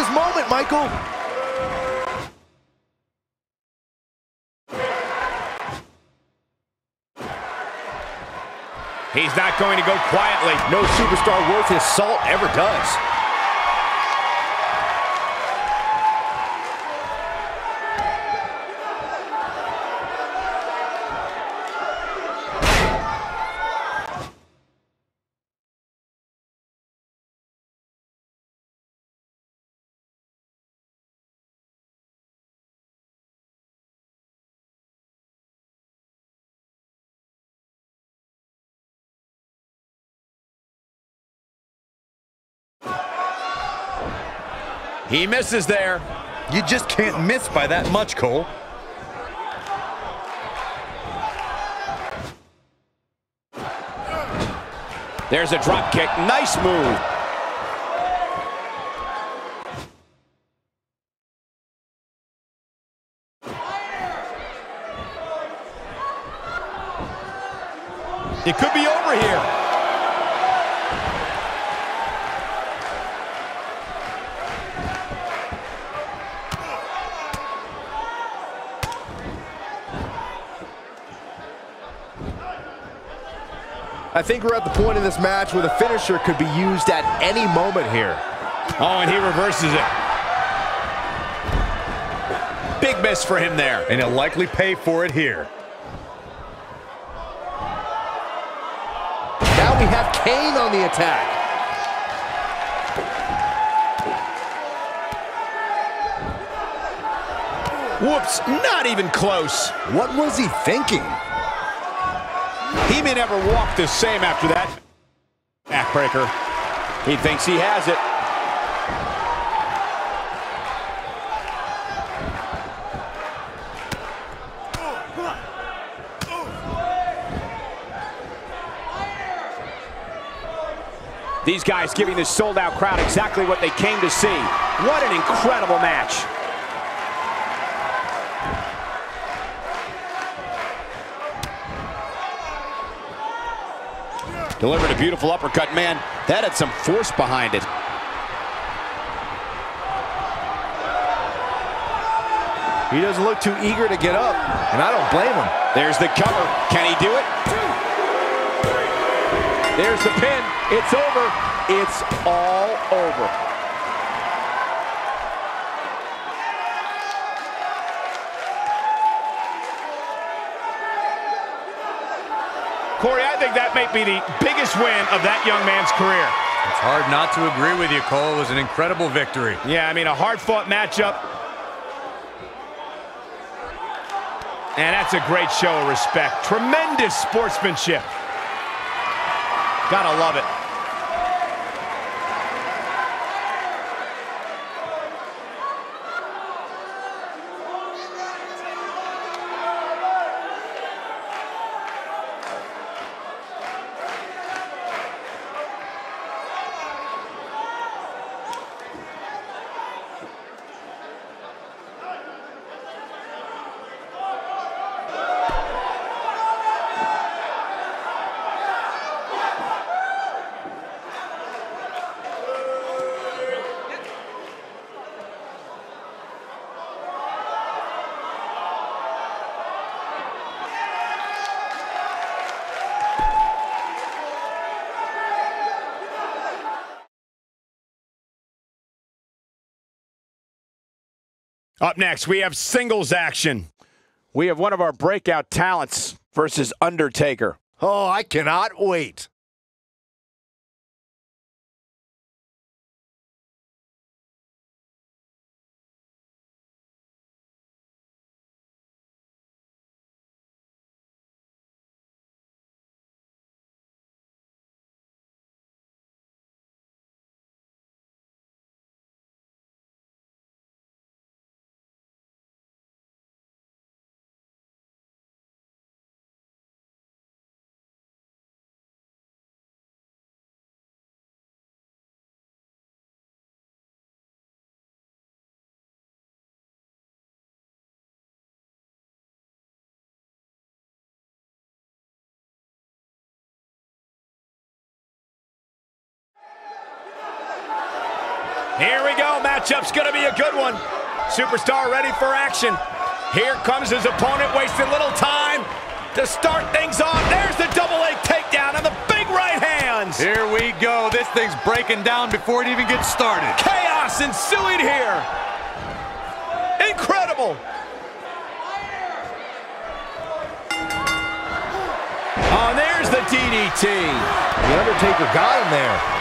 his moment, Michael. He's not going to go quietly. No superstar worth his salt ever does. He misses there. You just can't miss by that much, Cole. There's a drop kick. Nice move. It could be over here. I think we're at the point in this match where the finisher could be used at any moment here. Oh, and he reverses it. Big miss for him there. And he'll likely pay for it here. Now we have Kane on the attack. Whoops, not even close. What was he thinking? He may never walk the same after that backbreaker. He thinks he has it. These guys giving this sold-out crowd exactly what they came to see. What an incredible match. Delivered a beautiful uppercut. Man, that had some force behind it. He doesn't look too eager to get up, and I don't blame him. There's the cover. Can he do it? There's the pin. It's over. It's all over. Corey, I think that may be the biggest win of that young man's career. It's hard not to agree with you, Cole. It was an incredible victory. Yeah, I mean, a hard-fought matchup. And that's a great show of respect. Tremendous sportsmanship. Gotta love it. Up next, we have singles action. We have one of our breakout talents versus Undertaker. Oh, I cannot wait. Here we go. Matchup's going to be a good one. Superstar ready for action. Here comes his opponent, wasting little time to start things off. There's the double leg takedown and the big right hands. Here we go. This thing's breaking down before it even gets started. Chaos ensuing here. Incredible. Oh, there's the DDT. The Undertaker got him there.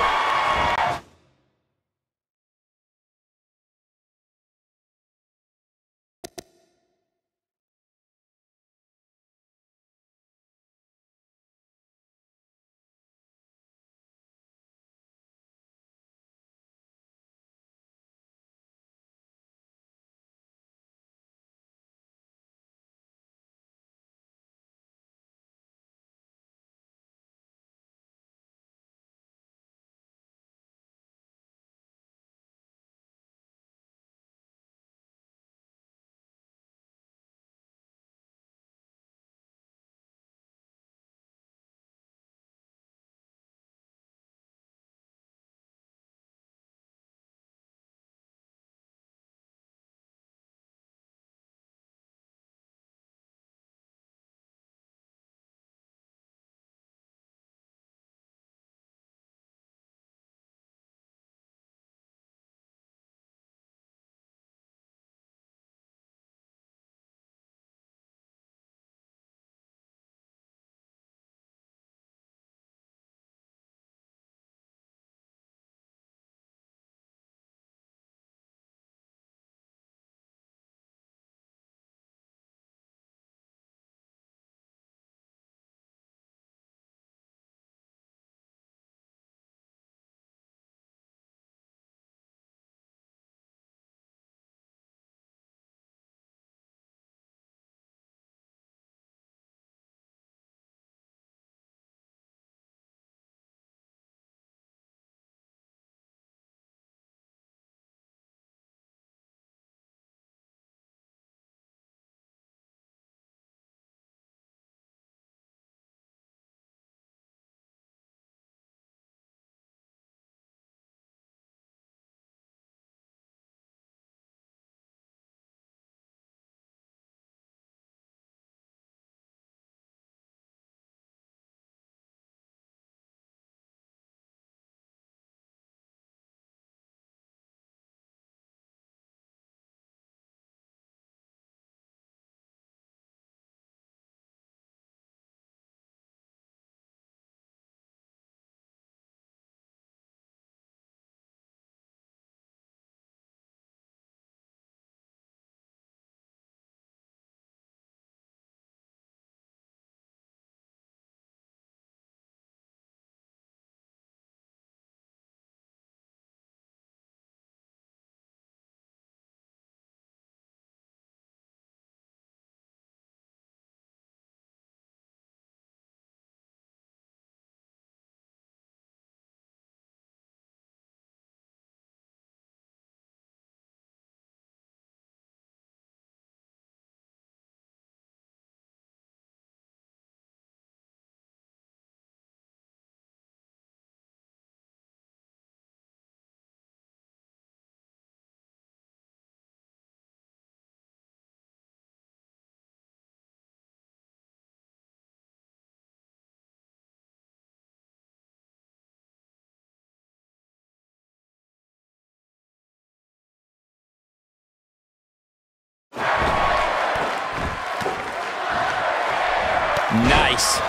Nice.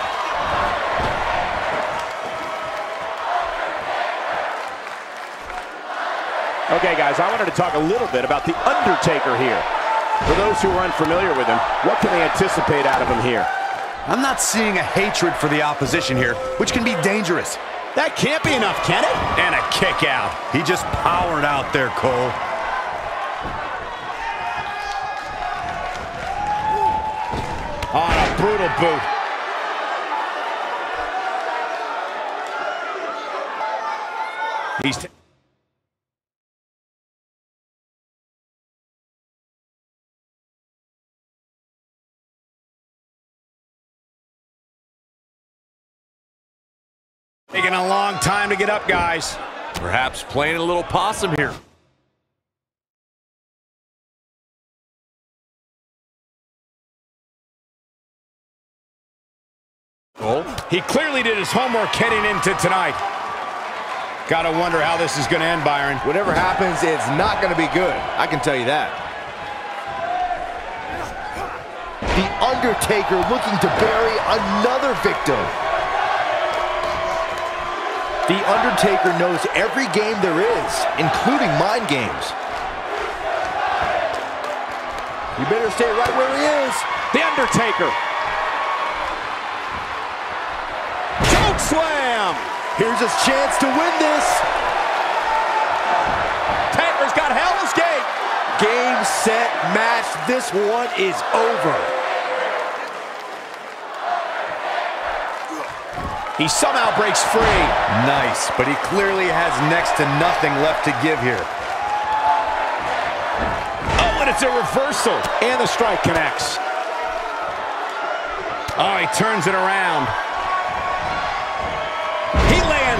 Okay, guys, I wanted to talk a little bit about The Undertaker here. For those who are unfamiliar with him, what can they anticipate out of him here? I'm not seeing a hatred for the opposition here, which can be dangerous. That can't be enough, can it? And a kick out. He just powered out there, Cole. Brutal boot. He's... Taking a long time to get up, guys. Perhaps playing a little possum here. He clearly did his homework heading into tonight. Gotta wonder how this is gonna end, Byron. Whatever happens, it's not gonna be good. I can tell you that. The Undertaker looking to bury another victim. The Undertaker knows every game there is, including mind games. You better stay right where he is. The Undertaker. Slam. Here's his chance to win this. Taker's got Hell's Gate. Game, set, match. This one is over. He somehow breaks free. Nice, but he clearly has next to nothing left to give here. Oh, and it's a reversal. And the strike connects. Oh, he turns it around.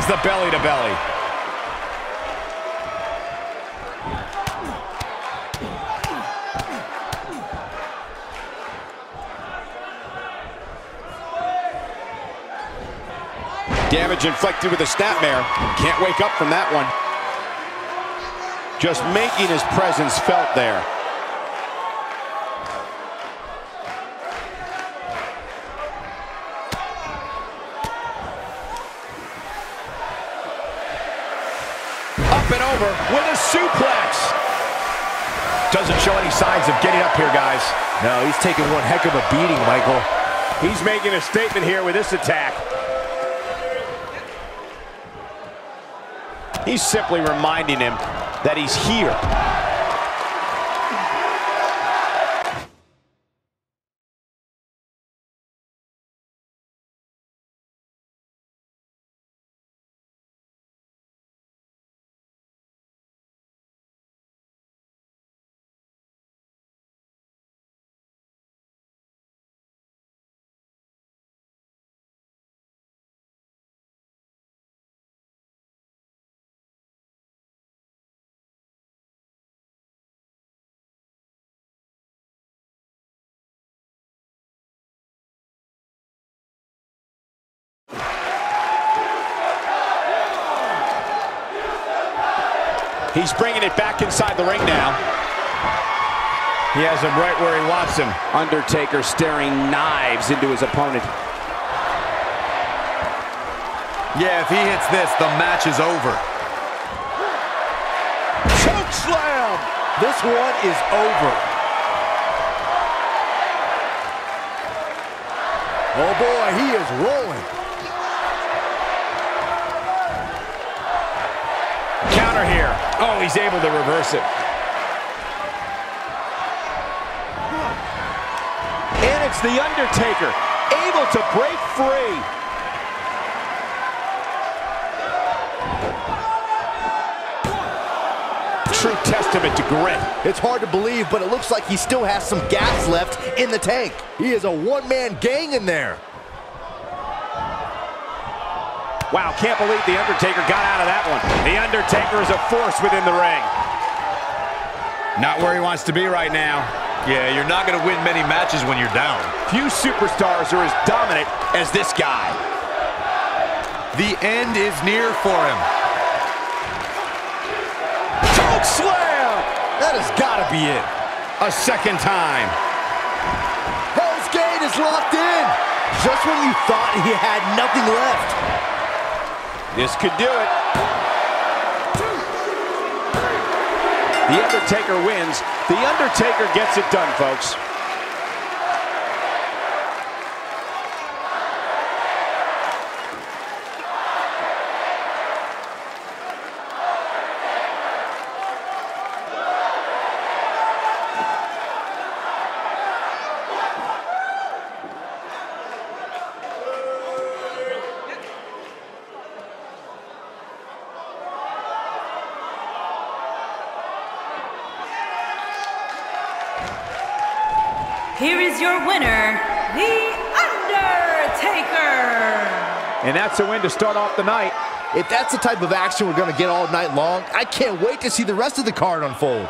Lands the belly to belly. Damage inflicted with a snapmare. Can't wake up from that one. Just making his presence felt there. Over with a suplex. Doesn't show any signs of getting up here, guys. No, he's taking one heck of a beating, Michael. He's making a statement here with this attack. He's simply reminding him that he's here. He's bringing it back inside the ring now. He has him right where he wants him. Undertaker staring knives into his opponent. Yeah, if he hits this, the match is over. Choke slam! This one is over. Oh boy, he is rolling. He's able to reverse it. And it's The Undertaker, able to break free. True testament to grit. It's hard to believe, but it looks like he still has some gas left in the tank. He is a one-man gang in there. Wow, can't believe The Undertaker got out of that one. The Undertaker is a force within the ring. Not where he wants to be right now. Yeah, you're not going to win many matches when you're down. Few superstars are as dominant as this guy. The end is near for him. Choke slam! That has got to be it. A second time. Hell's Gate is locked in. Just when you thought he had nothing left. This could do it. The Undertaker wins. The Undertaker gets it done, folks. Here is your winner, The Undertaker. And that's a win to start off the night. If that's the type of action we're going to get all night long, I can't wait to see the rest of the card unfold.